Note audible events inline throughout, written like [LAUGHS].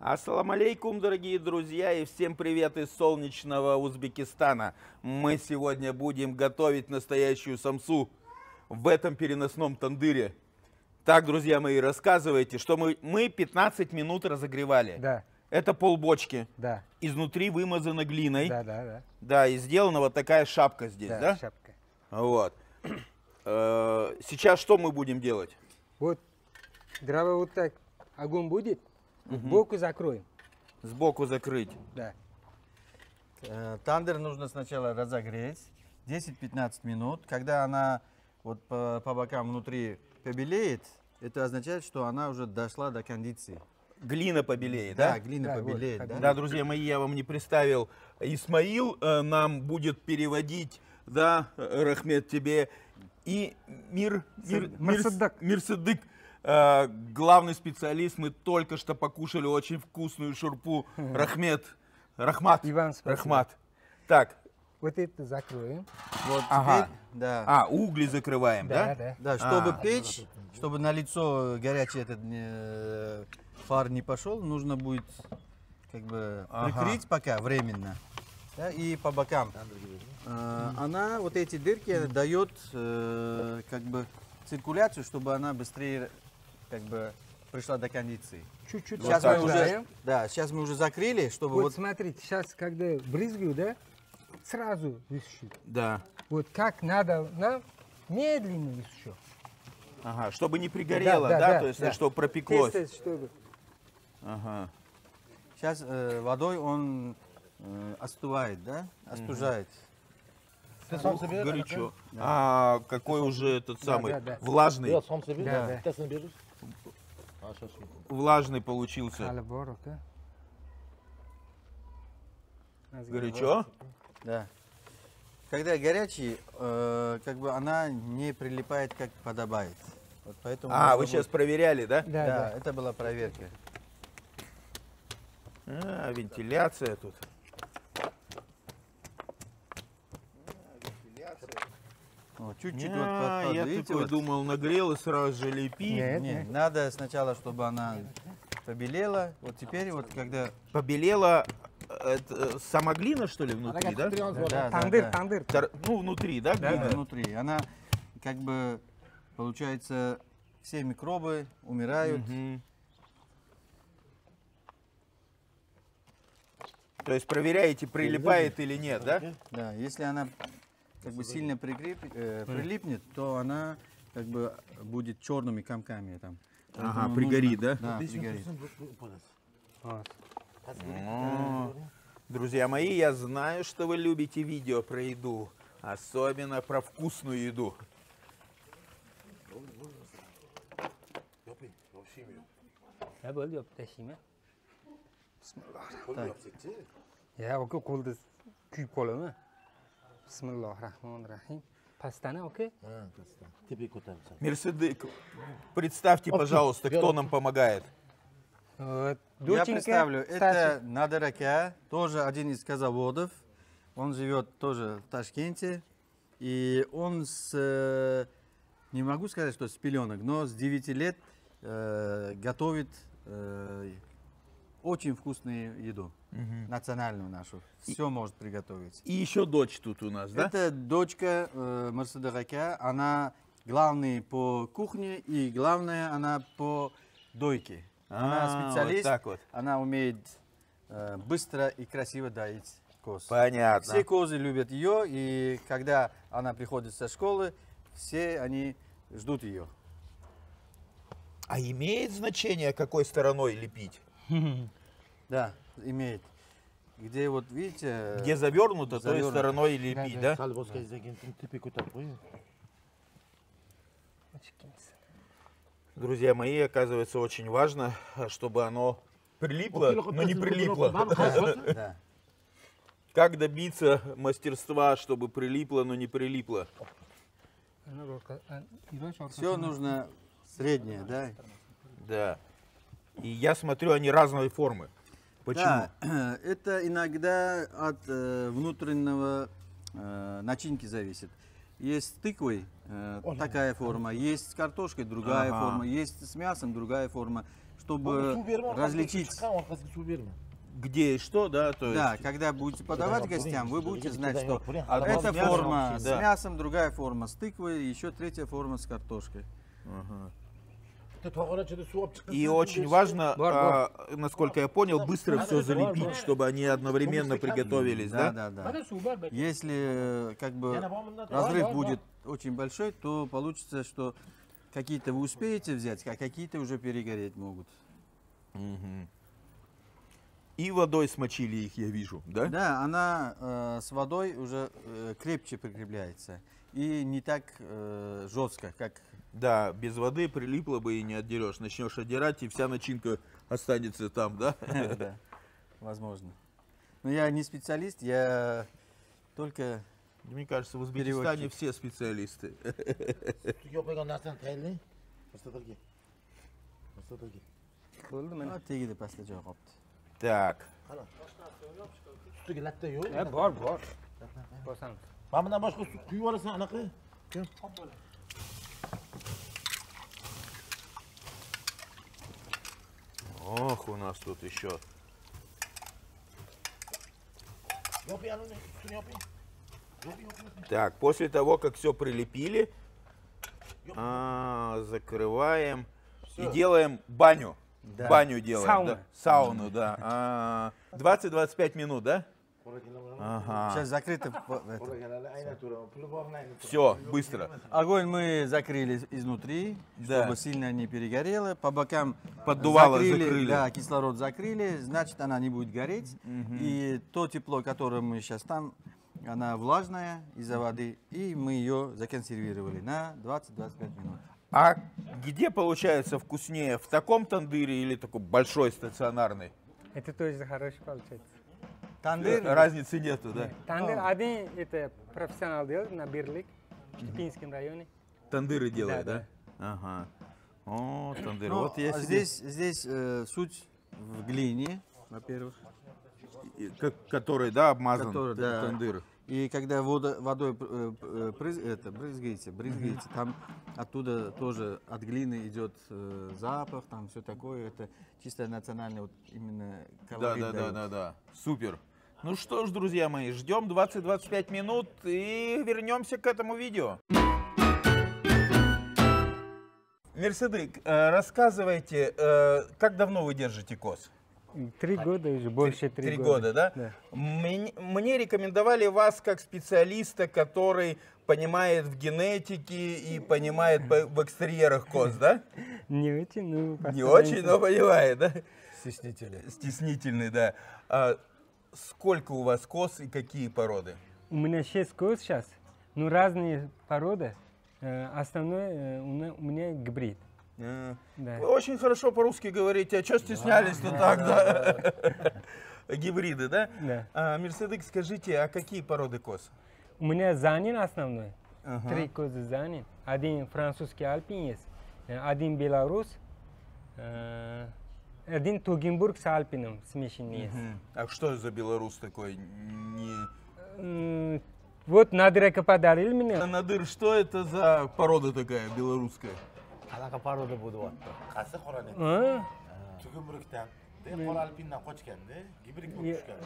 Ассаламу алейкум, дорогие друзья, и всем привет из солнечного Узбекистана. Мы сегодня будем готовить настоящую самсу в этом переносном тандыре. Так, друзья мои, рассказывайте, что мы, мы 15 минут разогревали. Да, Это полбочки. да, Изнутри вымазано глиной. да, да, да. Да, и сделана вот такая шапка здесь, да? шапка. Вот. [CLEARS THROAT] Э, Сейчас что мы будем делать? Вот дрова вот так, огонь будет, сбоку закроем. Сбоку закрыть. Да. Э, Тандер нужно сначала разогреть 10-15 минут. Когда она вот по, по бокам внутри побелеет, это означает, что она уже дошла до кондиции. Глина побелеет, Да, да? глина Да, вот, побелеет, как да? Да, друзья мои, я вам не представил. Исмаил э, нам будет переводить, да, Рахмет тебе, и Мир, мир, Сад- мир, Мирсадак. Э, главный специалист. Мы только что покушали очень вкусную шурпу. Рахмет, Рахмат, Иван, спасибо. Рахмат. Так, Вот это закроем. Вот Ага. теперь, да. а, угли закрываем, да? Да, да. Да, чтобы А. печь, чтобы на лицо горячий этот э, пар не пошел, нужно будет как бы Ага. прикрыть пока временно. Да, и по бокам. Э, она, вот эти дырки дает э, как бы циркуляцию, чтобы она быстрее как бы пришла до кондиции. Чуть-чуть Сейчас так мы уже, да, сейчас мы уже закрыли, чтобы Вот, вот, смотрите, сейчас, когда брызгаю, да, сразу высущу. Да. Вот как надо нам медленно высущу. Ага, чтобы не пригорело, да, Да, да, да, то есть, да. чтобы пропеклось. Тесто, чтобы... Ага. сейчас э, водой он э, остывает, да, остужает. Горячо. А какой уже этот самый да, да. влажный, Biraz hamsi bir. Да, да. Влажный получился. Ozgina Горячо? Да. Когда горячий, э, как бы она не прилипает, как подобает. Вот поэтому А, вы будет- сейчас проверяли, да? Да, Да, да. это была проверка. А, вентиляция тут. Чуть-чуть А, вот под, я видите, такой вот. думал, нагрел и сразу же лепи. Нет, Не, нет. надо сначала, чтобы она побелела. Вот теперь вот когда... Побелела э, это, э, сама глина, что ли, внутри, да? Да, да, Tandır, да. tandır. Тор- Ну, внутри, да, Да, глина? внутри. Она как бы, получается, все микробы умирают. Мгм. То есть проверяете, прилипает или нет, да? Да, если она как бы сильно прикреп- э, прилипнет, то она как бы будет черными комками там. Ага, Поэтому пригорит, нужно- да? Да, пригорит. О, Друзья мои, я знаю, что вы любите видео про еду, особенно про вкусную еду. Ne bo'ldi yopib tashlayman? Ya aka qo'lda kuyib qolaman. Bismillohi rohmanir rohim. Pastani aka. Ha, pastdan. Tepaga ko'taribsan. Мерседык, представьте, пожалуйста, кто нам помогает. Вот. Я Доченька представлю, это Надарака, тоже один из казаводов. Он живет тоже в Ташкенте. И он с, э, не могу сказать, что с пеленок, но с 9 лет э, готовит э, очень вкусную еду. Национальную нашу. Все может приготовить. И еще дочь тут у нас, да? Это дочка э, Марсадарака. Она главный по кухне и главная она по дойке. Она А, вот специалист. так вот. Она умеет э, быстро и красиво доить коз. Понятно. Все козы любят ее, и когда она приходит со школы, все они ждут ее. А имеет значение, какой стороной лепить? [LAUGHS] Да, имеет. Где вот видите, Где завернуто, той Завернуто. стороной лепить, да? Друзья мои, оказывается, очень важно, чтобы оно прилипло, но не прилипло. [LAUGHS] да. Как добиться мастерства, чтобы прилипло, но не прилипло? Все нужно среднее, да. Да. И я смотрю, они разной формы. Почему? Да, [CLEARS THROAT] это иногда от э, внутреннего э, начинки зависит. есть с тыквой э, такая форма, есть с картошкой другая Ага. форма, есть с мясом другая форма, чтобы различить. Где и что, да, то есть. Да, когда будете подавать гостям, вы будете знать, что с эта форма с мясом, другая форма с тыквой, еще третья форма с картошкой. bitta И очень важно, Бар, а, насколько я понял, быстро все залепить, чтобы они одновременно приготовились, Да, да? да, да. Если э, как бы разрыв будет очень большой, то получится, что какие-то вы успеете взять, а какие-то уже перегореть могут. И водой смочили их, я вижу, да? Да, она э, с водой уже э, крепче прикрепляется и не так э, жестко, как Да, без воды прилипло бы и не отдерешь. Начнешь отдирать, и вся начинка останется там, да? [LAUGHS] да, возможно. Но я не специалист, я только Мне кажется, в Узбекистане все специалисты. [LAUGHS] qolibdi. Так, bor, bor. Mana boshqa quyib olasan anaqa Kim? Ох, у нас тут еще. yoping yoping. Так, после того, как все прилепили, а, закрываем и делаем баню. Баню делаем, Сауну. да. Сауну, да. А, 20-25 минут, да? Ага. Сейчас закрыто. turaman. Все, быстро. Огонь мы закрыли изнутри, Да. чтобы сильно не перегорело. По бокам Поддувало закрыли, закрыли. Да, кислород закрыли, значит она не будет гореть. И то тепло, которое мы сейчас там, она влажная из-за воды, и мы ее законсервировали на 20-25 минут. А где получается вкуснее? В таком тандыре или такой большой стационарный? Это тоже хорошо получается. Тандыр, Разницы нету, да? Тандыр один это профессионал делает на Бирлик, в Штепинском районе. Тандыры делает, да? Да, Ага. О, тандыр. ну, вот я а здесь, здесь э, суть в глине, во-первых. И- ка- который, да, обмазан Который, да. тандыр. И когда вода, водой э, э, брыз- это, брызгаете, брызгаете, там оттуда тоже от глины идет э, запах, там все такое. Это чисто национальный вот именно Да, колорит да, да, дает. да, да. Супер. Ну что ж, друзья мои, ждем 20-25 минут и вернемся к этому видео. Мерседык, э, рассказывайте, э, как давно вы держите коз? Три года уже, больше три, Три года, да? Да. Мне, мне рекомендовали вас как специалиста, который понимает в генетике и понимает по- в экстерьерах коз, да? [LAUGHS] Не очень, ну, Не очень, но понимает, да? Стеснительный. Стеснительный, да. Сколько у вас коз и какие породы? У меня шесть коз сейчас, ну разные породы. Э, Основной э, у меня- гибрид. А, Да. Вы очень хорошо по-русски говорите, а что стеснялись-то так, да? [LAUGHS] Гибриды, да? Да. А, скажите, а какие породы коз? У меня занин основной. Ага. Три козы занин. Один французский альпин есть, э, один белорус, один Тугенбург с альпином смешанный. Мгм. А что за белорус такой? Не... Вот Надырека подарил мне. Надыр, что это за порода такая белорусская? А? qora alpindan qochganda gibrid bo'lib Ye- tushgan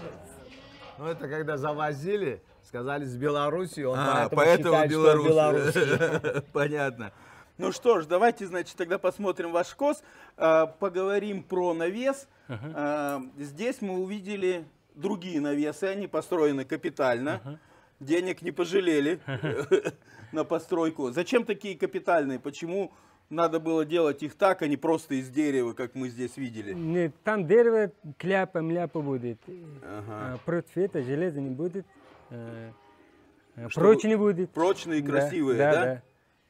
Ну, это когда завозили, сказали с Беларуси, он А, поэтому, поэтому считает, белорусский. [LAUGHS] Понятно. Ну что ж, давайте, значит, тогда посмотрим ваш коз, а, поговорим про навес. А, Здесь мы увидели другие навесы, они построены капитально. Денег не пожалели [LAUGHS] на постройку. Зачем такие капитальные? Почему надо было делать их так, а не просто из дерева, как мы здесь видели? Нет, там дерево кляпа, мляпа будет. Ага. А, Против этого железа не будет. Чтобы Прочный будет. Прочные и Да, красивые, да? да?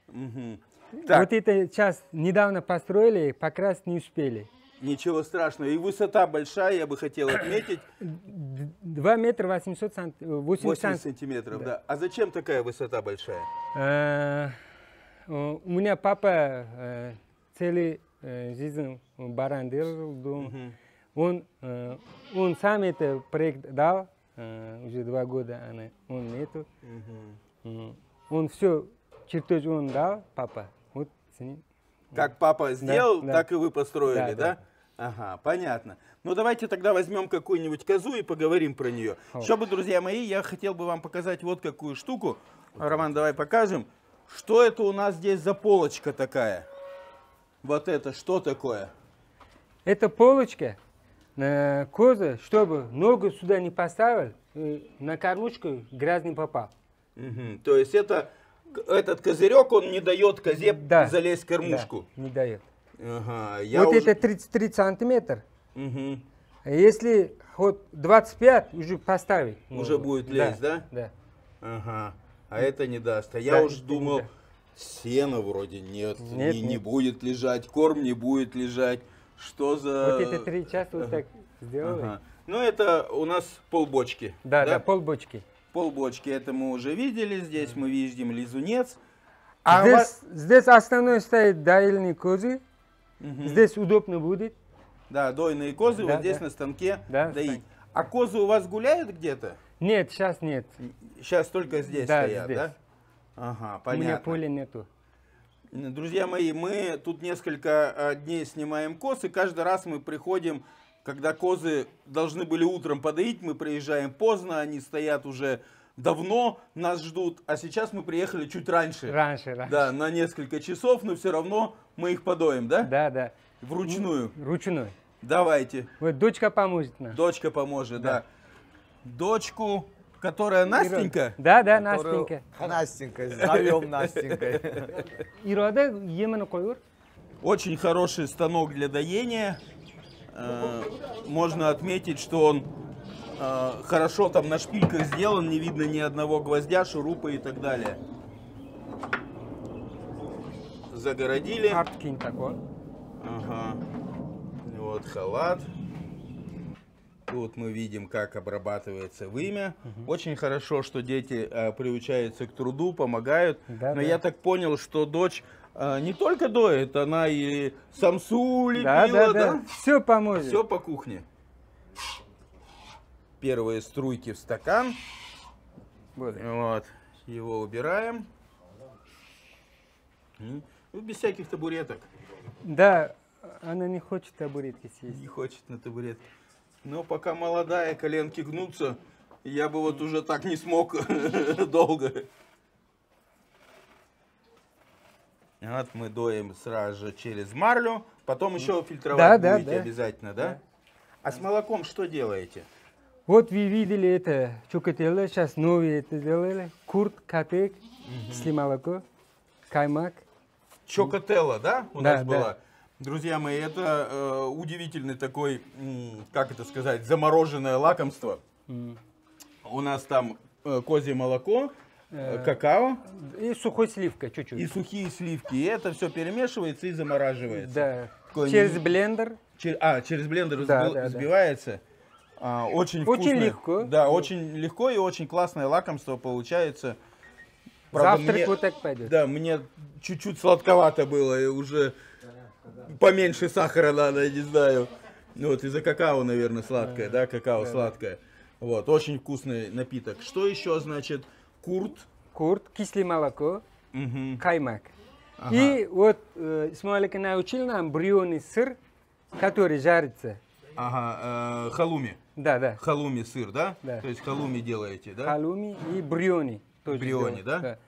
да. Так, Вот это сейчас недавно построили, покрасить не успели. ничего страшного. И высота большая, я бы хотел отметить. Д- 2 метра 800 сант... 80 80 сант... сантиметров, да. А зачем такая высота большая? Э, У меня папа э, целый э, жизнь баран держал дом. Он, он сам это проект дал, уже два года она, он нету. Он все чертеж он дал, папа. Ним. Как папа сделал, да. так и вы построили, да? Да, да. Ага, понятно. Ну давайте тогда возьмем какую-нибудь козу и поговорим про нее. Еще бы, друзья мои, я хотел бы вам показать вот какую штуку. Роман, давай покажем. Что это у нас здесь за полочка такая? Вот это что такое? Это полочка на коза, чтобы ногу сюда не поставил, и на кормушку грязь не попал. Мгм. То есть это этот козырек, он не дает козе Да. залезть в кормушку. Да, не дает. Ага, я вот уже- это 33 сантиметра. Мгм. А Если хоть 25, уже поставить. Уже ногу. будет лезть, да? Да. Ага. А это не даст. А я Да, уж это не думал, даст. сено вроде нет, Нет, не, не нет. будет лежать, корм не будет лежать. Что за... Вот это три часа вот так сделали. Ага. Ну, это у нас полбочки. Да, да, полбочки. Полбочки, это мы уже видели. Здесь мы видим лизунец. А здесь, вас- здесь основной стоит доильные козы. Здесь удобно будет. Да, дойные козы Да, вот здесь да. на станке Да, доить. стан- А козы у вас гуляют где-то? Нет, сейчас нет. Сейчас только здесь Да, стоят, здесь. да? Ага, У меня понятно. поля нету. Друзья мои, мы тут несколько а, дней снимаем коз, и каждый раз мы приходим, когда козы должны были утром подоить, мы приезжаем поздно, они стоят уже давно, нас ждут, а сейчас мы приехали чуть раньше. Раньше, раньше. Да, на несколько часов, но все равно мы их подоим, да? Да, да. Вручную. Ручной. Давайте. Вот дочка поможет нам. Дочка поможет, да. Дочку, которая Настенька. Да, да, Которую Настенька. Настенькой, зовем Настенькой. Ирода емені қойыр. Очень хороший станок для доения. Э, Можно отметить, что он э, хорошо там на шпильках сделан, не видно ни одного гвоздя, шурупа и так далее. Загородили. Арт кейін такой. Ага. Вот халат. Тут мы видим, как обрабатывается вымя. Очень хорошо, что дети э, приучаются к труду, помогают. Да, Но да. я так понял, что дочь не только доит, она и самсу Да, лепила, да, да? да. Все поможет. Все по кухне. Первые струйки в стакан. Будет. Вот. Его убираем. Ну, без всяких табуреток. Да, она не хочет табуретки сесть. Не хочет на табурет. Но пока молодая, коленки гнутся, я бы вот уже так не смог [LAUGHS] долго. Вот мы доим сразу же через марлю, потом еще фильтровать Да, да, будете да. обязательно, да? А с молоком что делаете? Вот вы видели это, чокотело, сейчас новые это сделали. Курт, капек, кислое молоко, каймак. Чокотелло, да, у Да, нас да. была? Друзья мои, это э, удивительный такой, как это сказать, замороженное лакомство. У нас там э, козье молоко, какао И сухой сливка чуть-чуть. и сухие сливки. И это все перемешивается и замораживается. Да. Такой Через не- блендер. Чер- а, через блендер Да, взби- да, да. взбивается. А, очень Очень вкусное. легко. Да, очень легко и очень классное лакомство получается. Завтрак мне- вот так пойдет. Да, мне чуть-чуть сладковато было, и уже поменьше сахара надо, не знаю. Ну Вот, из-за какао, наверное, сладкое, да, какао сладкое. Вот, очень вкусный напиток. Что еще значит курт? Курт, кислое молоко, Мгм. каймак. И вот э, Исмаилик научил нам брионный сыр, который жарится. Ага, э, халуми. Да, да. Халуми сыр, да? Да. То есть халуми делаете, да? Халуми и бриони. тоже Бриони, сделал. да?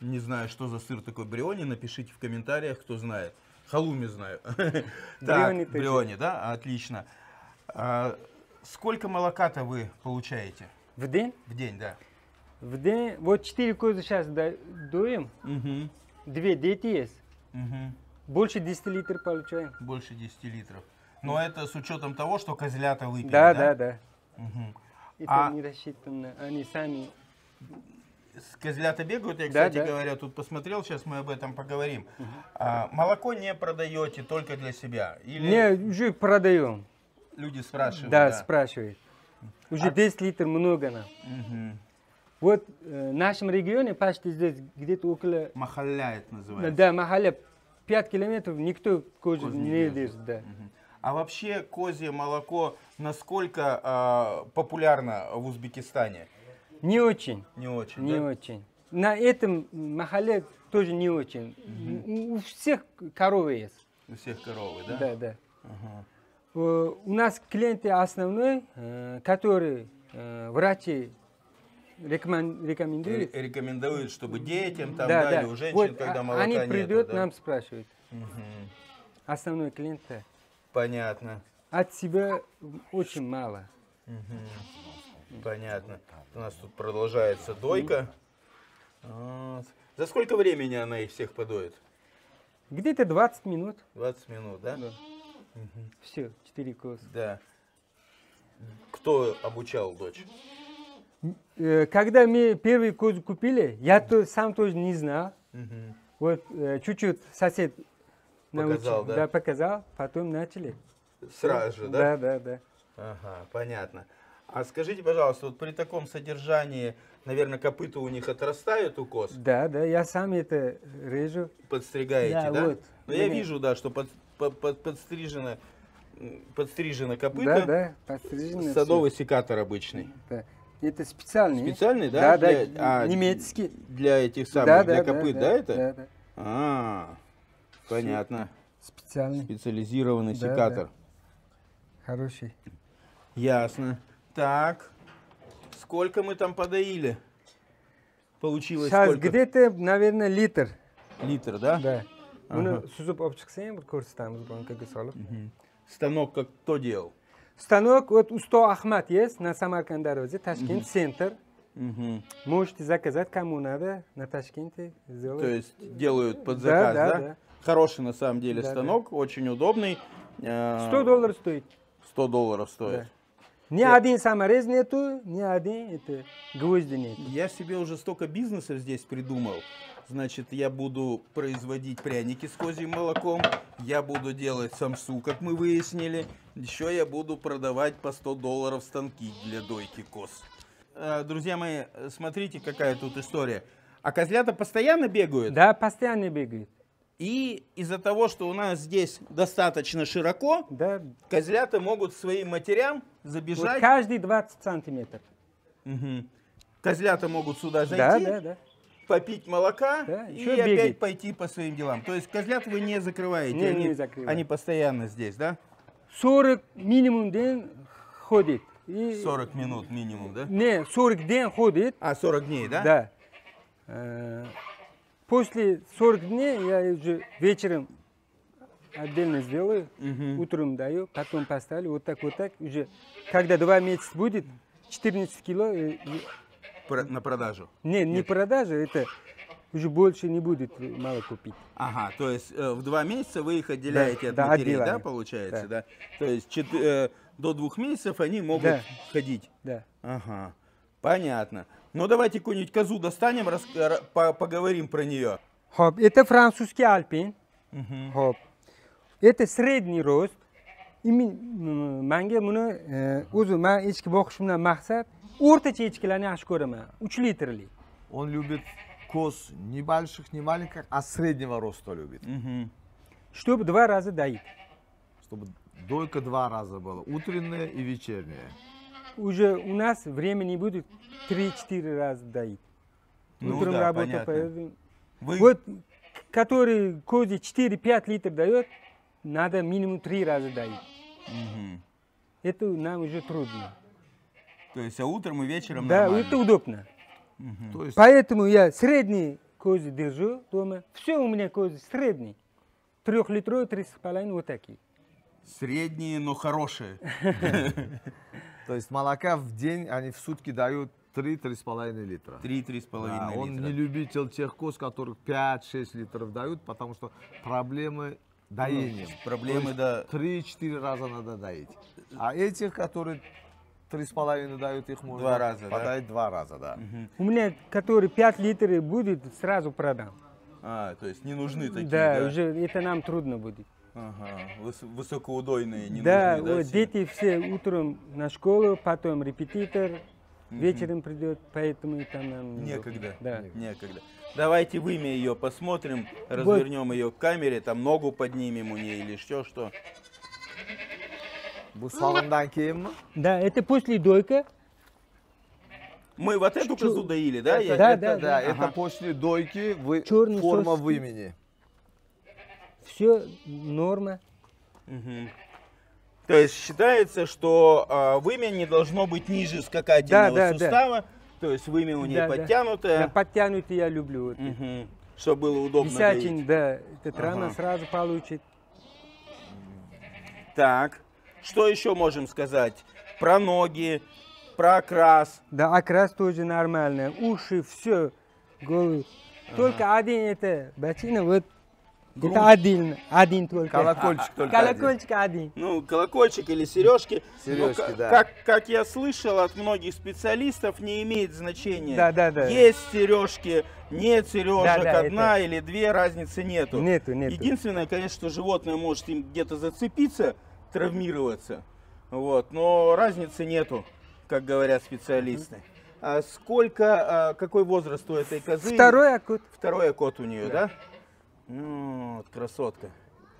Не знаю, что за сыр такой бриони, напишите в комментариях, кто знает. Халуми знаю. [LAUGHS] Бриони Так, бриони, да? Отлично. А Сколько молока-то вы получаете В день? в день, да? В день, вот 4 козы сейчас доим, Угу, две дети есть. угу. Больше 10 литров получаем. Больше 10 литров. Но это с учетом того, что козлята выпили, Да, да? да, да. Мгм. Это А- не рассчитано, они сами. Козлята бегают, я, Да, кстати да. говоря, тут посмотрел, сейчас мы об этом поговорим. А, молоко не продаете только для себя? Или Не, уже продаем. люди спрашивают? Да, спрашивает. Уже 10 литров много нам. Мгм. Вот э, в нашем регионе почти здесь где-то около, Махалля это называется. да, Махаля 5 километров никто Коз не держит. да. А вообще козье молоко насколько а, популярно в Узбекистане? Не очень, Не очень, не да? очень. на этом махале тоже не очень. У у всех коровы есть. У всех коровы, да? Да, да. Э, У нас клиенты основной, э, которые э, врачи рекомен- рекомендуют. Ре- Рекомендуют, чтобы детям там, да, да, да. у женщин, Вот, когда а- молока Они придут, да? нам спрашивают. Мгм. Основной клиент. да. Понятно. От себя очень мало. Понятно. У нас тут продолжается дойка. Вот. За сколько времени она их всех подоит? Где-то 20 минут. 20 минут, да? Все, 4 коса. Да. Кто обучал дочь? Э, Когда мы первый козу купили, я то, сам тоже не знал. Вот э, чуть-чуть сосед Показал, научил. да? показал, потом начали. Сразу же, да? Да, да, да. Ага, понятно. А скажите, пожалуйста, вот при таком содержании, наверное, копыта у них отрастают у коз? Да, да, я сам это режу. Подстригаете, да? Да, вот. Ну, я Да. вижу, да, что под, под- под- подстрижено, подстрижено Да, копыта. да, подстрижено всё. Садовый секатор обычный. Да. Это специальный. Специальный, да? Да, да, Для- а, немецкий. Для этих самых, да, для да, копыт, да, да, это? Да, да. А, понятно. Специальный, Специализированный Да, секатор. хороший. Ясно. Так, сколько мы там подоили? Получилось Сейчас сколько? где-то, наверное, литр. Литр, да? Да. Uni Ага. suzib olib chiqsang bir ko'rsatamiz bankaga solib. Станок как кто делал? Станок, вот Усто Ахмат есть на Самарканд дороге, Ташкент, центр. Можете заказать, кому надо, на Ташкенте. То есть делают под заказ, да? да, да. Хороший на самом деле Да, станок, очень удобный. Э, 100 долларов стоит. 100 долларов стоит. Да. Ни один саморез нету, ни один это гвозди нету. Я себе уже столько бизнесов здесь придумал. Значит, я буду производить пряники с козьим молоком, я буду делать самсу, как мы выяснили. Еще я буду продавать по 100 долларов станки для дойки коз. Э, Друзья мои, смотрите, какая тут история. А козлята постоянно бегают? Да, постоянно бегает. И из-за того, что у нас здесь достаточно широко, Да, козлята могут своим матерям вот забежать. каждый 20 сантиметров. Мгм. Козлята могут сюда Да, зайти, да, да. попить молока Да, и опять бегать. пойти по своим делам. То есть козлят вы не закрываете, Не, они, не закрываем. они постоянно здесь, да? 40 минимум день ходит. И 40 минут минимум, да? Не, 40 день ходит. А, 40 дней, да? Да. После 40 дней я уже вечером отдельно сделаю, утром даю, потом поставлю, вот так, вот так. Уже, когда два месяца будет, 14 кило, э, Про- на продажу. не, не продажа, это уже больше не будет мало купить. Ага, то есть э, в два месяца вы их отделяете от да, матерей, да, отделяем. получается, Да. да? То есть чет- э, до двух месяцев они могут Да. ходить. Да. Ага, понятно. Ну давайте какую-нибудь козу достанем, рас- ра- по- поговорим про нее. Хоп, это французский альпин. Хоп. Это средний рост. И men- m- manga buni e, o'zi man echki boqishimdan maqsad o'rtacha echkilarni yaxshi ko'raman uch litrli Он любит коз не больших, не маленьких, а среднего роста любит. чтобы два раза доить Чтобы дойка два раза была, утренняя и вечерняя. Уже у нас времени будет 3-4 раза доить Ну утром да, работа понятно. поеду. Вы вот который козе 4-5 литров дает надо минимум 3 раза доить Мгм. это нам уже трудно То есть, а утром и вечером да нормально? это удобно То есть Поэтому я средний кози держу дома. Все у меня кози средний. Трехлитровый, три с половиной, вот такие. Средние, но хорошие. [LAUGHS] То есть молока в день они в сутки дают 3-3,5 литра. 3-3,5 Да, он литра. не любитель тех коз, которых 5-6 литров дают, потому что проблемы доением. проблемы, да. 3-4 раза надо доить. А этих, которые 3,5 дают, их можно Два раза, да? подать два раза, да. У меня, который 5 литров будет, сразу продам. А, то есть не нужны такие, да, да? уже это нам трудно будет. Ага, выс- высокоудойные не да, нужны, вот все? дети все утром на школу, потом репетитор, вечером придет, поэтому там нам Некогда. Да. Некогда. Давайте вымя ее посмотрим, развернем ее к камере, там ногу поднимем у нее или что, что. Да, это после дойка. Мы вот эту козу доили, да? Да, это, да, да, да. это после дойки вы, форма сос. вымени. Все норма. То есть считается, что а, вымя не должно быть ниже скакательного Да, да, да. сустава, то есть вымя у нее Да, да. подтянутое, Да, подтянутый я люблю. Вот. Мгм. чтобы было удобно доить. Висячин, да, этот рано Ага. сразу получит. Так, что еще можем сказать? Про ноги, про окрас. Да, окрас тоже нормально. Уши, все. Голову. Только один это, бочина, вот. Это один, один только. Колокольчик только один. Колокольчик один. Ну, колокольчик или сережки. Сережки, Ну, да. Как, как я слышал от многих специалистов, не имеет значения. Да, да, да. Есть сережки, нет сережек, Да, да, одна или две, разницы нету. Нету, нету. Единственное, конечно, что животное может им где-то зацепиться, травмироваться. Вот, но разницы нету, как говорят специалисты. А сколько, а, какой возраст у этой козы? Второй акут. Второй кот у нее, да? Ну, вот красотка.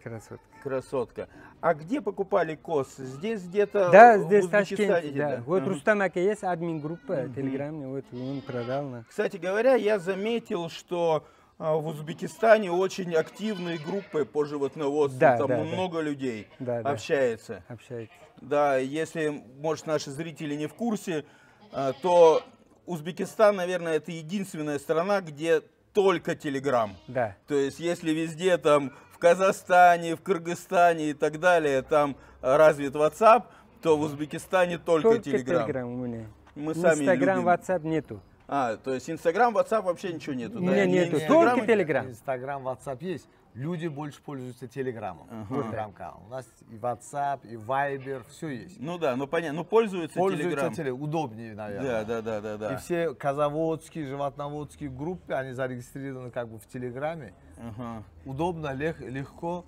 Красотка. Красотка. А где покупали коз? Здесь где-то Да, здесь в Ташкенте, да. Вот Мгм. Рустам Ака есть админ группа телеграммная, вот он продал нам. Кстати говоря, я заметил, что а, в Узбекистане очень активные группы по животноводству. Да, Там да, да. много людей Да, да. общается. Общается. Да, если, может, наши зрители не в курсе, а, то Узбекистан, наверное, это единственная страна, где только Телеграм. Да. То есть, если везде там в Казахстане, в Кыргызстане и так далее там а, развит WhatsApp, то в Узбекистане только, Только у меня. Мы сами Инстаграм, любим. WhatsApp нету. А, то есть Инстаграм, WhatsApp вообще ничего нету, У да? меня Ни нету. Инстаграма, Только Телеграм. Инстаграм, WhatsApp есть. Люди больше пользуются Телеграмом. Телеграм-канал. У нас и WhatsApp, и Viber, все есть. Ну да, ну понятно. Ну пользуется Пользуются Телеграм. Телеграм. Удобнее, наверное. Да, да, да, да, да. И все козоводские, животноводские группы, они зарегистрированы как бы в Телеграме. Ага. Удобно, лег- легко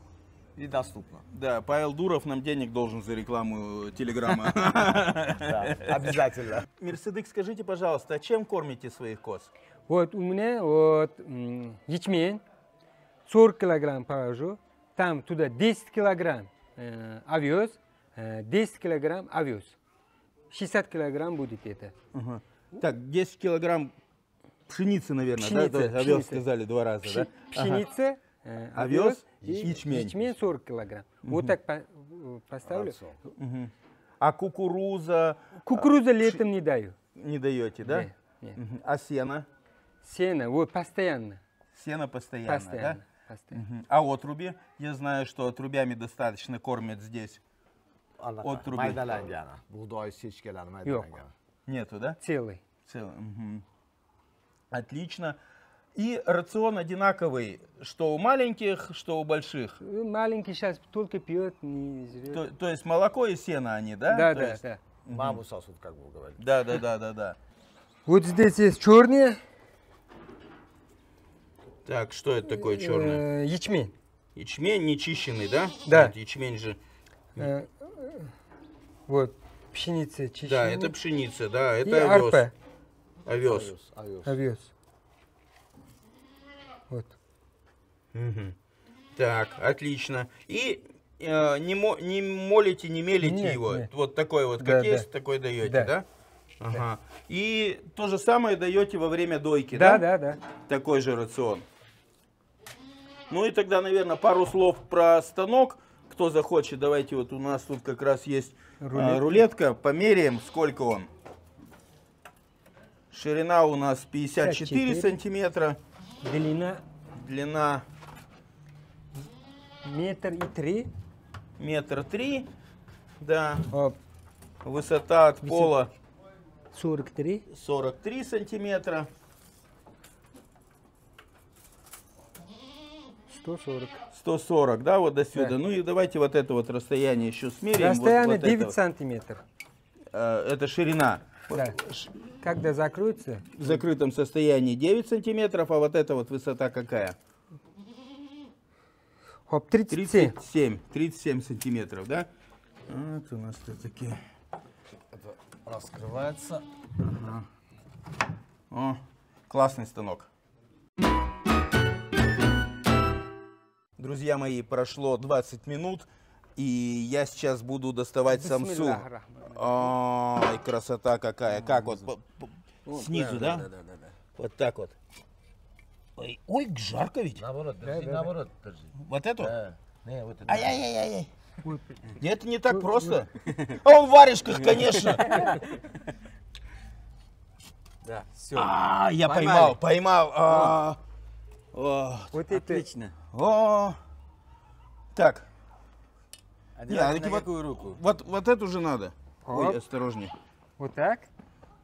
и доступно. Да, Павел Дуров нам денег должен за рекламу Телеграма. [LAUGHS] Да, обязательно. Мерседек, скажите, пожалуйста, а чем кормите своих коз? Вот у меня вот ячмень 40 килограмм положу, там туда 10 килограмм э, овес, э, 10 килограмм овес. 60 килограмм будет это. Так, 10 килограмм пшеницы, наверное, да? Пшеницы, То есть Овес сказали два раза, да? Пшеница, э, Овес, и ячмень. ячмень 40 килограмм. Вот так по- э, поставлю. А кукуруза Кукуруза летом не даю. не даете, да? Не, не. Мгм. А сено? Сено, вот постоянно. Сено постоянно, Постоянно. да? постоянно. А отруби? Я знаю, что отрубями достаточно кормят здесь. Отруби. maydalangani bug'doy sechkalari maydalangani Нету, да? Целый. Целый. мгм. Отлично. И рацион одинаковый, что у маленьких, что у больших. Э, Маленький сейчас только пьет, не жрет. То, то есть молоко и сено они, да? Да, То да, есть- да. маму сосуд как бы говорить Да, да, да, да, да. Вот здесь есть черные, Так, что это такое черное? э, ячмень. Ячмень нечищенный, да? Да. Ячмень же. Э, Вот, пшеница чищенная. Да, это пшеница, да, это Овес. овес овес. Вот. Мгм. Так, отлично. И э, не, мо- не молите, не мелите Нет, его. нет. Вот такой вот, Да, как да. есть, такой даете, да? Да. Ага. И то же самое даете во время дойки, да? Да, да, да. Такой же рацион. Ну и тогда, наверное, пару слов про станок. Кто захочет, давайте вот у нас тут как раз есть а, Рулетка. рулетка. Померяем, сколько он. Ширина у нас 54 54. сантиметра. Длина Длина метр и три. метр три. Да. Оп, Высота от пола 43. 43 сантиметра. 140. 140, да, вот до сюда. Да. Ну и давайте вот это вот расстояние еще смерим. Вот- Расстояние вот это 9 вот. сантиметров. Э, это ширина. Да. Когда закроется, В закрытом состоянии 9 сантиметров, а вот эта вот высота какая? Хоп, 37. 37. 37 сантиметров, да? Вот у нас тут такие. раскрывается О, классный станок. Друзья мои, прошло 20 минут, и я сейчас буду доставать самсу. Ай, красота какая. Как вот? Снизу, да? Да, да, да, да. Вот так вот. Ой, ой, жарко ведь. Наоборот, держи, наоборот, держи. Вот эту? Да. Не, вот это. Ай-яй-яй-яй. Это не так просто. А он в варежках, конечно. Да, все. А, я поймал, поймал. А, Вот это, Отлично. о. Так, Одевайте таки на вот- какую руку? вот, вот эту же надо. Ой, осторожнее. вот так.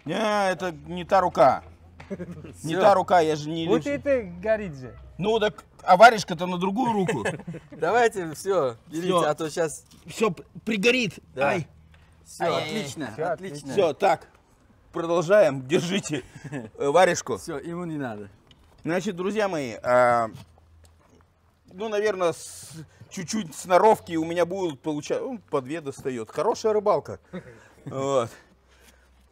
Не, это не та рука. [LAUGHS] Не та рука, я же не Вот это горит же. Ну так, а варежка-то на другую руку. [LAUGHS] Давайте, все, берите, а то сейчас... Все, пригорит. Да. Ай. Все, отлично, отлично. Все, так. Продолжаем. Держите э, варежку. Все, ему не надо. Значит, друзья мои, а, ну, наверное, с- чуть-чуть сноровки у меня будут получать. Он по две достает. Хорошая рыбалка. [LAUGHS] Вот.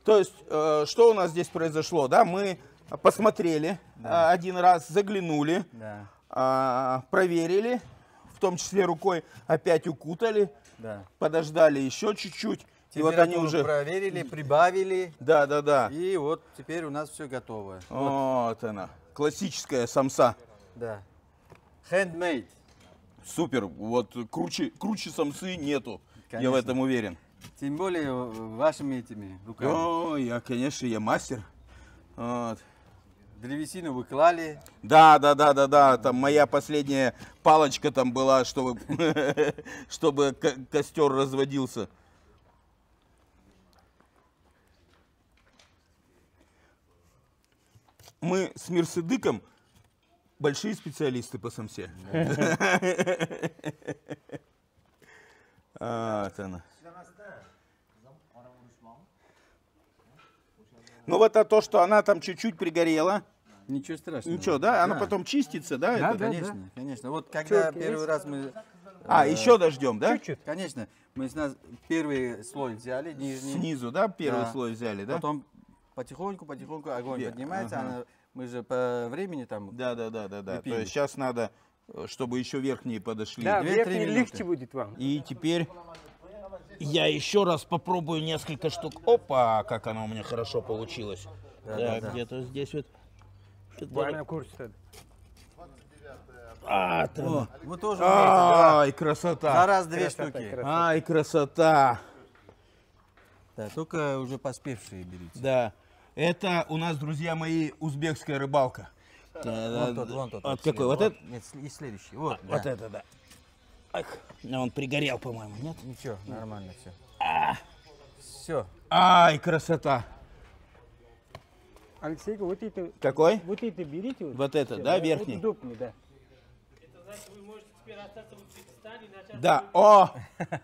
То есть, э, что у нас здесь произошло? Да, мы посмотрели а, один раз, заглянули, Да, а, проверили, в том числе рукой опять укутали, да. подождали еще чуть-чуть. И вот они уже... проверили, прибавили, Да, да, да. и вот теперь у нас все готово. Вот она. Классическая самса. Да. Handmade. Супер. Вот круче, круче самсы нету. Я в Конечно. этом уверен. Тем более э, вашими этими руками. О, я, конечно, я мастер. Вот. Древесину вы клали. Да, да, да, да, да. Там моя последняя палочка там была, чтобы, [LAUGHS] чтобы ко- костер разводился. Мы с Мирсыдыком большие специалисты по самсе. [LAUGHS] Вот она. Ну вот а то, что она там чуть-чуть пригорела, Ничего страшного. ничего, да? Она потом чистится, да? Да, это? да. Конечно, конечно. Вот когда Чёрт, первый есть? раз мы... А, еще дождем, да? Чуть-чуть. Конечно, мы с нас первый слой взяли, нижний. Снизу, да, первый Да. слой взяли, да? Потом потихоньку, потихоньку огонь Вверх, поднимается. ага. она- мы же по времени там... Да, да, да, да, да. То есть сейчас надо, э, чтобы еще верхние подошли. Да, минуты. легче будет вам. И теперь я еще раз попробую несколько штук. Опа, как оно у меня хорошо получилось. Да, Да, да, да. где-то здесь вот. Буквально курс. А, там. О, вы тоже умеете, да? Ай, За красота. раз две Красота, штуки. красота. Ай, красота. Да, только уже поспевшие берите. Да. Это у нас, друзья мои, узбекская рыбалка. Вон тот, вон тот. Вот какой? Вот этот? Нет, и следующий. Вот, Вот да. это, да. Ах, ну, он пригорел, по-моему, нет? Ничего, нормально все. Все. Ай, красота. Алексей, вот это, Какой? вот это берите. Вот это, Всё, да, вот верхний? удобно, да. Да, о,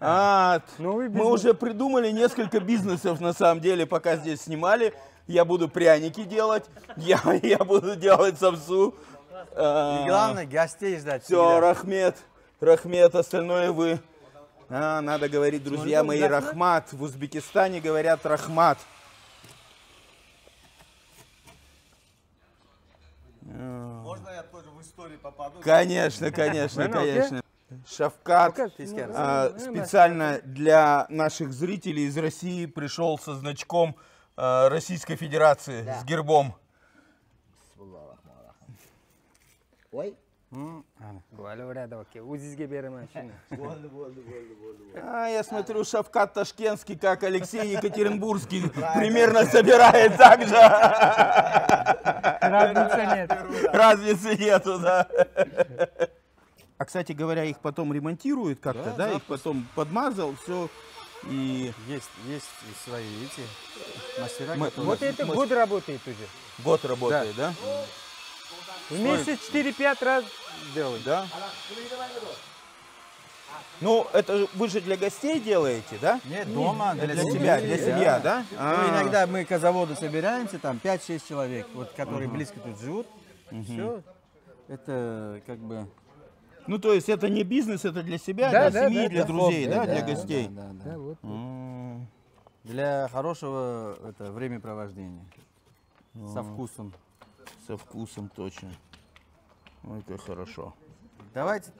а, мы уже придумали несколько бизнесов на самом деле, пока здесь снимали. Я буду пряники делать, я, я буду делать самсу. И главное, гостей ждать. Все. Рахмет, Рахмет, остальное вы. А, надо говорить, друзья мои, Рахмат. В Узбекистане говорят Рахмат. Можно я тоже в историю попаду? Конечно, конечно, конечно. Шавкат Покажи. Фискер. а, Ну, специально для наших зрителей из России пришел со значком а, Российской Федерации с гербом. Ой. Bo'lib beradi aka. O'zingizga beraman shuni. А, я смотрю, Шавкат Ташкентский, как Алексей Екатеринбургский, [LAUGHS] примерно собирает так же. Разницы нет. Разницы нету, да. А, кстати говоря, их потом ремонтируют как-то, да? Их потом подмазал, все. И Есть, есть и свои эти мастера, Мы-. Вот это год работает уже. год работает, да? В месяц 4-5 раз делать. Да. Ну, это вы же для гостей делаете, да? Нет, дома, для, Для тебя, для себя, да? Ну, А. иногда мы к заводу собираемся, там 5-6 человек, вот, которые близко тут живут. Все. Это как бы... Ну, то есть это не бизнес, это для себя, Да, для да, семьи, да, для друзей, да, Да, для гостей. Да, да, да. Да, вот. М, Для хорошего это, времяпровождения. Со вкусом. Со вкусом точно. Ой, как хорошо. Давайте,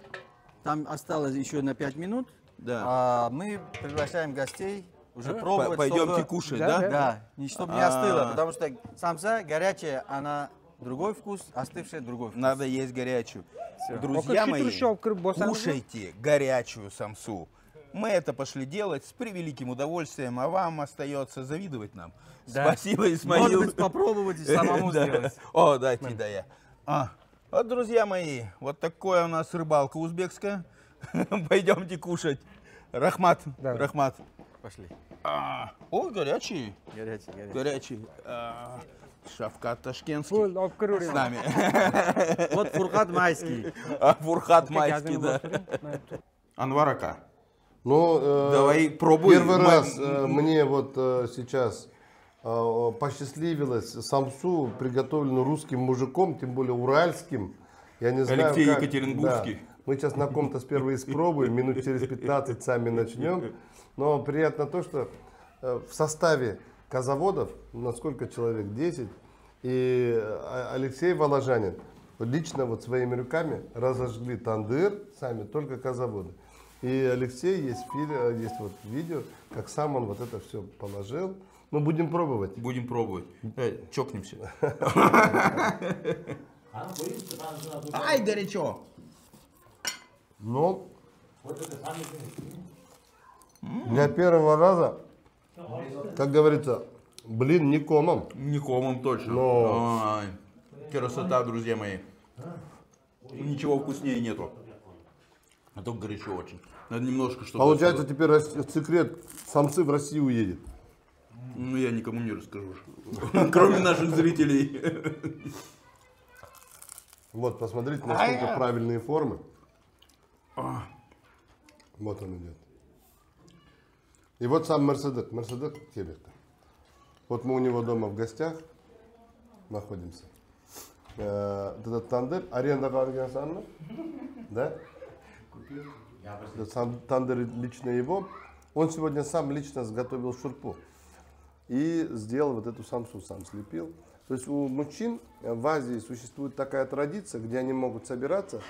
там осталось еще на 5 минут. Да. А мы приглашаем гостей уже А? пробовать. Пойдемте чтобы- кушать, Да, да? да. Да, не чтобы не остыло, А. потому что самса горячая, она другой вкус, остывшая другой вкус. Надо есть горячую. Всё. Друзья Пока мои, болсаңыз кушайте горячую самсу. Мы это пошли делать с превеликим удовольствием, а вам остается завидовать нам. Да. Спасибо, Может Исмаил. быть, попробовать самому [LAUGHS] Да. сделать. О, дайте, да я. А, вот, друзья мои, вот такая у нас рыбалка узбекская. [LAUGHS] Пойдемте кушать. Рахмат, Да. Рахмат. Пошли. А, ой, горячий, Горячий, горячий. горячий. А, Шавкат Ташкентский olib с нами. Вот Фуркат Майский. [LAUGHS] А, Фурхат Майский, gazini да. Mana. Анварака. Ну, э, Давай пробуй. Первый Мы- раз э, мне вот э, сейчас э, посчастливилось самсу, приготовленную русским мужиком, тем более уральским. Я не знаю, Алексей как- Екатеринбургский. Да. Мы сейчас на ком-то сперва испробуем, минут через 15 сами начнем. Но приятно то, что э, в составе казаводов, на сколько человек, 10, и э, Алексей Воложанин лично вот своими руками разожгли тандыр сами, только казаводы. И Алексей есть, фильм, есть вот видео, как сам он вот это все положил. Мы будем пробовать. Будем пробовать. Давай, чокнемся. Ай, горячо. Но для первого раза, как говорится, блин не комом. Не комом точно. Но- красота, друзья мои. Ничего вкуснее нету. А только горячо очень. Надо немножко, чтобы... Получается, теперь секрет самцы в Россию уедет. Ну, я никому не расскажу. [LAUGHS] Кроме наших зрителей. Вот, посмотрите, насколько правильные формы. А. Вот он идет. И вот сам Мерседес. Мерседес Кеберта. Вот мы у него дома в гостях находимся. Э, этот тандыр, арендаға алгансанмы? Да? Тандыр лично его. Он сегодня сам лично сготовил шурпу. И сделал вот эту самсу, сам слепил. То есть у мужчин в Азии существует такая традиция, где они могут собираться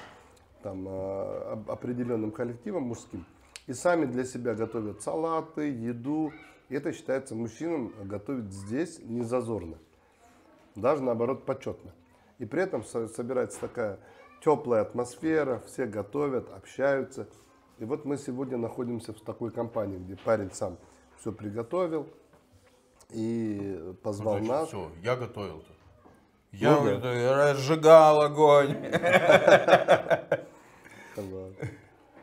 там, об- определенным коллективом мужским и сами для себя готовят салаты, еду. И это считается мужчинам готовить здесь не зазорно. Даже наоборот почетно. И при этом со- собирается такая теплая атмосфера, все готовят, общаются. И вот мы сегодня находимся в такой компании, где парень сам все приготовил и позвал нас. Все, я готовил-то. Я Ну да. разжигал огонь.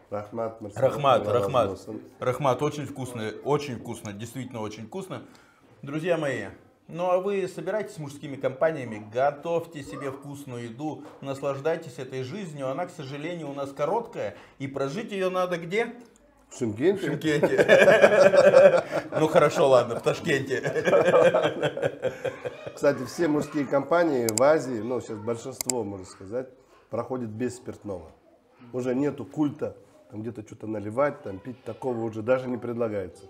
Рахмат, Рахмат, Рахмат. Рахмат, очень вкусно, очень вкусно, действительно очень вкусно. Друзья мои, ну а вы собирайтесь с мужскими компаниями, готовьте себе вкусную еду, наслаждайтесь этой жизнью. Она, к сожалению, у нас короткая, и прожить ее надо где? В Шымкенте. В Шымкенте. Ну хорошо, ладно, в Ташкенте. Кстати, все мужские компании в Азии, ну сейчас большинство, можно сказать, проходят без спиртного. Уже нету культа, там где-то что-то наливать, там пить, такого уже даже не предлагается.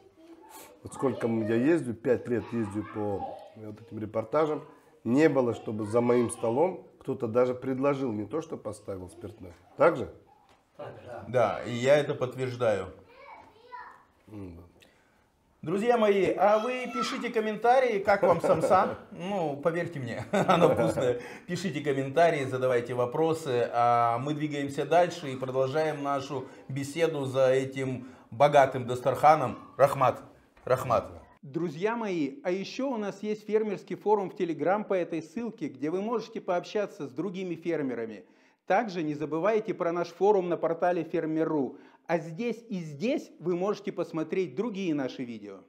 Вот сколько я ездю, пять лет ездю по вот этим репортажам, не было, чтобы за моим столом кто-то даже предложил, не то что поставил спиртное. Так же? Да, и я это подтверждаю. Друзья мои, а вы пишите комментарии, как вам самса. Ну, поверьте мне, [LAUGHS] она вкусная. Пишите комментарии, задавайте вопросы. А мы двигаемся дальше и продолжаем нашу беседу за этим богатым Дастарханом. Рахмат, Рахмат. Друзья мои, а еще у нас есть фермерский форум в Телеграм по этой ссылке, где вы можете пообщаться с другими фермерами. Также не забывайте про наш форум на портале Фермер.ру. А здесь и здесь вы можете посмотреть другие наши видео.